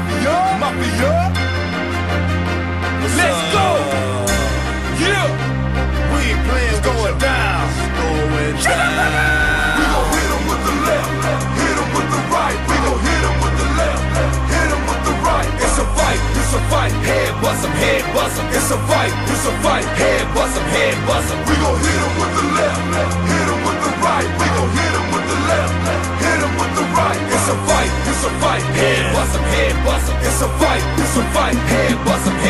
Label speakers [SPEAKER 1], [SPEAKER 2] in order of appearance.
[SPEAKER 1] baby, yeah. Let's go. Yeah. We ain't playing, going down.
[SPEAKER 2] Going down.
[SPEAKER 1] We gon' hit 'em with the left, hit 'em with the right. We gon' hit 'em with the left, hit 'em with the right. It's a fight, it's a fight. Head bust 'em, head bust 'em. It's a fight, it's a fight. Head bust 'em, head bust 'em. We It's a fight, it's a fight. Head bust 'em, head bust 'em. It's a fight, it's a fight. Head bust 'em.